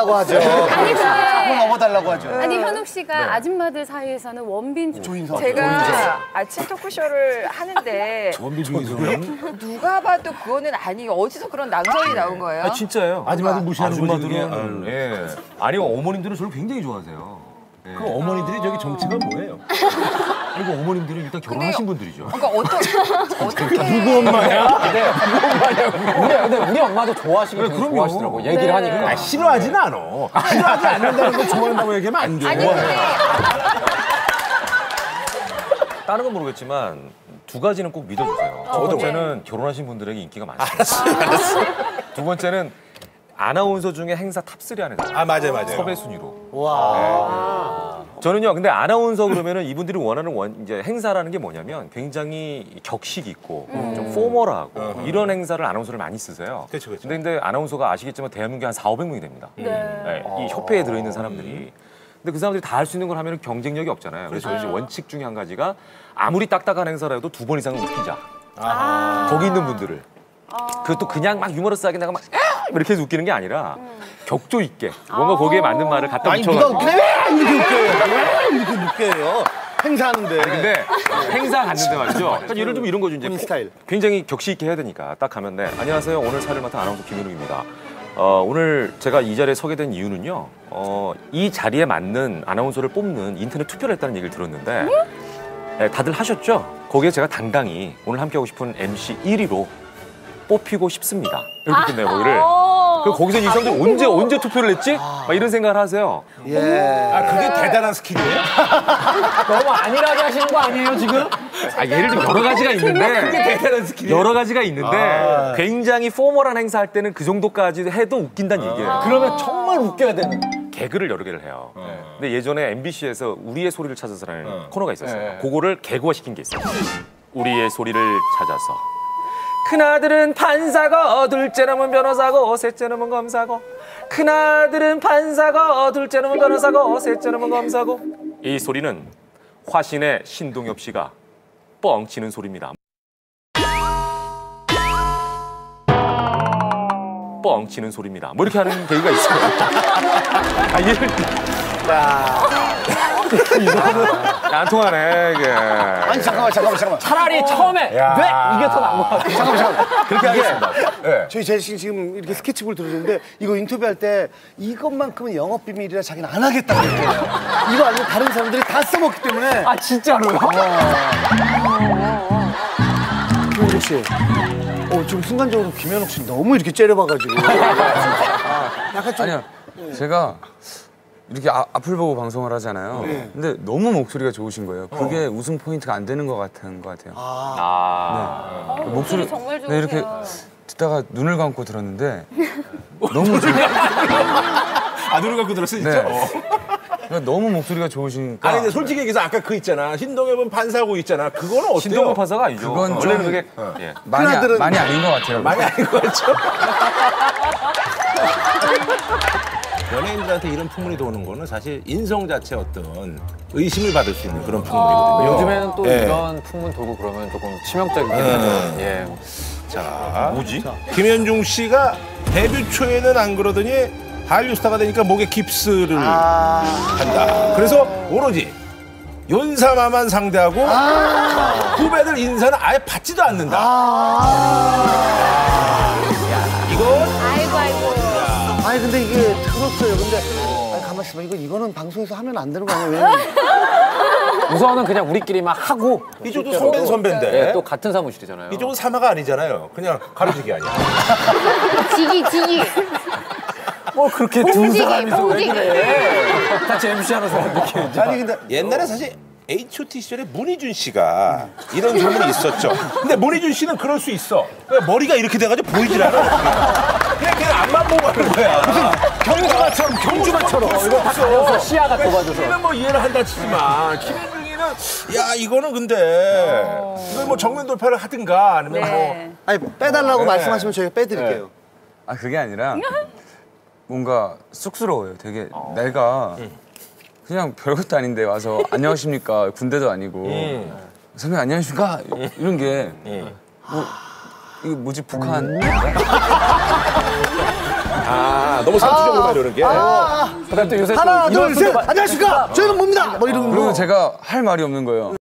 넘어달라고 하죠. 아니 근데 넘어달라고 하죠. 아니 현욱 씨가 아줌마들 사이에서는 원빈 조인성. 제가 아침 토크쇼를 하는데 원빈 중에서 누가 봐도 그거는 아니 어디서 그런 낭설이 나온 거예요? 아 진짜예요. 아줌마들 무시하는 거지, 그게. 아줌마들은 예. 아니 어머님들은 저를 굉장히 좋아하세요. 예. 그 어머니들이 저기 정체가 뭐예요? 그리고 어머님들은 일단 결혼하신 분들이죠. 그러니까 어떠, 어떻게 누구 엄마야? 우리, 근데 우리 엄마도 좋아하시긴 그럼요. 좋아하시더라고. 얘기를 하니까. 아, 싫어하진 않아. 싫어하지 않는다는 걸 좋아한다고 얘기하면 안 돼. 아니 근데 다른 건 모르겠지만 두 가지는 꼭 믿어주세요. 첫 번째는 결혼하신 분들에게 인기가 많습니다. 두 번째는 아나운서 중에 행사 top3 안에 들어요. 아, 맞아요, 맞아요. 섭외 순위로. 와. 저는요, 근데 아나운서 그러면은 이분들이 원하는 원, 이제 행사라는 게 뭐냐면 굉장히 격식 있고 좀 formal하고 이런 행사를 아나운서를 많이 쓰세요. 그렇죠, 그렇죠. 근데, 근데 아나운서가 아시겠지만 대한민국에 한 4, 500명이 됩니다. 네, 이 협회에 들어있는 사람들이. 근데 그 사람들이 다 할 수 있는 걸 하면 경쟁력이 없잖아요. 그래서 이제 원칙 중에 한 가지가 아무리 딱딱한 행사라도 두 번 이상은 웃기자. 거기 있는 분들을. 그것도 그냥 막 유머러스하게 내가 막 아! 이렇게 해서 웃기는 게 아니라 격조 있게 뭔가 거기에 맞는 말을 갖다 아니 누가 붙여가지고. 웃기네 왜 이렇게 웃겨요? 왜 이렇게 웃겨요? 행사하는데. 근데 행사 갔는데 말이죠. 그러니까 예를 들면 이런 거죠. 이제 본인 스타일. 굉장히 격식 있게 해야 되니까 딱 가면 네 안녕하세요. 오늘 사를 맡은 아나운서 김현욱입니다. 어, 오늘 제가 이 자리에 서게 된 이유는요. 어, 이 자리에 맞는 아나운서를 뽑는 인터넷 투표를 했다는 얘기를 들었는데 네, 다들 하셨죠? 거기에 제가 당당히 오늘 함께하고 싶은 MC 1위로 뽑히고 싶습니다. 이렇게 끝내요, 거기를. 그 거기서 이 사람들이 언제 언제 투표를 했지? 막 이런 생각을 하세요. 예. 아, 그게 대단한 skill이에요? 너무 안일하게 하시는 거 아니에요, 지금? 아, 예를 들면 여러 가지가 있는데 대단한 skill이에요? 여러 가지가 있는데 굉장히 formal한 행사할 때는 그 정도까지 해도 웃긴다는 얘기예요. 그러면 정말 웃겨야 되는. 개그를 여러 개를 해요. 근데 예전에 MBC에서 우리의 소리를 찾아서라는 코너가 있었어요. 네. 그거를 개그화 시킨 게 있어요. 우리의 소리를 찾아서. 큰아들은 판사고 둘째놈은 변호사고 셋째놈은 검사고 큰아들은 판사고 둘째놈은 변호사고 셋째놈은 검사고 이 소리는 화신의 신동엽 씨가 뻥치는 소리입니다. 뻥치는 소리입니다. 뭐 이렇게 하는 개그가 있어요. 아, 얘를 안 통하네 이게. 아니 잠깐만 잠깐만 잠깐만. 차라리 처음에 네? 이게 더 나은 것 같아요. 잠깐만 잠깐만. 그렇게 하겠습니다. 네. 저희 제시 지금 이렇게 스케치북을 들어주는데 이거 인터뷰할 때 이것만큼은 영업 비밀이라 자기는 안 하겠다고 그랬거든요. 이거 아니면 다른 사람들이 다 써먹기 때문에. 아, 진짜로요? 김현욱 씨. 어, 지금 순간적으로 김현욱 씨 너무 이렇게 째려봐가지고. 아, 약간 좀. 아니요. 제가 이렇게 아, 앞을 보고 방송을 하잖아요. 근데 너무 목소리가 좋으신 거예요. 그게 웃음 포인트가 안 되는 것 같은 것 같아요. 아. 네. 목소리 정말 네, 이렇게 듣다가 눈을 감고 들었는데 너무 좋 아, 눈을 감고 들었어, 진짜? 네. 그러니까 너무 목소리가 좋으시니까 아니, 근데 솔직히 얘기해서 아까 그 있잖아. 신동엽은 판사고 있잖아. 그거는 어때요? 신동엽 판사가 아니죠. 그건 원래는 좀- 그게 예. 많이, 아- 많이 아닌 것 같아요. 많이 아닌 것 같죠? 연예인들한테 이런 풍문이 도는 거는 사실 인성 자체 어떤 의심을 받을 수 있는 그런 풍문이거든요. 요즘에는 또 예. 이런 풍문 돌고 그러면 조금 치명적이긴 하죠. 예. 자, 뭐지? 김현중 씨가 데뷔 초에는 안 그러더니 한류 스타가 되니까 목에 깁스를 아. 한다. 그래서 오로지 윤사마만 상대하고 후배들 인사는 아예 받지도 않는다. 이 아니, 근데 이게 들었어요. 근데. 아니, 가만 있어봐. 이거, 이거는 방송에서 하면 안 되는 거 아니에요? 왜냐면 우선은 그냥 우리끼리만 하고. 이쪽도 선배는 선배인데 예, 또 같은 사무실이잖아요. 이쪽은 사마가 아니잖아요. 그냥 가르치기 아니야. 지기 지기. 뭐 그렇게 두 사람이서 왜. 그래? 같이 MC 하는 사람 느끼는지. 아니, 근데. 옛날에 사실 H.O.T 시절에 문희준 씨가 이런 소문이 있었죠. 근데 문희준 씨는 그럴 수 있어. 머리가 이렇게 돼가지고 보이질 않아. 그냥 그냥 앞만 보고 하는 거야. 무슨 경주마처럼 경주마처럼 이거 없어. 시야가 좁아져서. 우리는 뭐 이해를 한다 치지만 김현중이는 야 이거는 근데 이걸 뭐 정면 돌파를 하든가 아니면 뭐 네. 아니, 빼달라고 네. 말씀하시면 저희가 빼드릴게요. 아 그게 아니라 뭔가 쑥스러워요. 되게 내가 그냥 별것도 아닌데 와서 안녕하십니까 군대도 아니고 선배 안녕하십니까 이런 게 뭐, 이게 뭐지 북한 아, 너무 상투적으로 말 이러는 게. 아, 그다음 또 요새 하나, 또 이런 둘, 셋. 안녕하십니까. 저희는 뭡니다. 뭐 이런 그리고 거. 제가 할 말이 없는 거예요.